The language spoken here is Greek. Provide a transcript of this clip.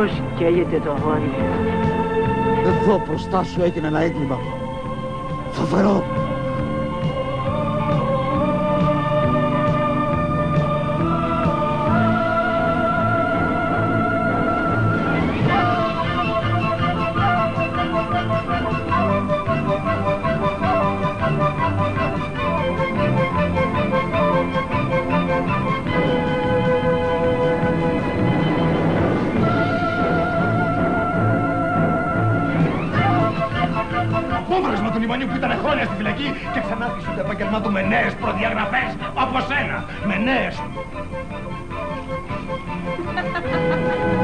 Μήπως καίγεται το αγόρι. Εδώ μπροστά σου έγινε ένα έγκλημα. Φοβερό. Πούδρος με τον Ιμανίου που ήταν χρόνια στη φυλακή και ξανά άρχισε το επάγγελμά του με νέες προδιαγραφές από σένα. Με νέες.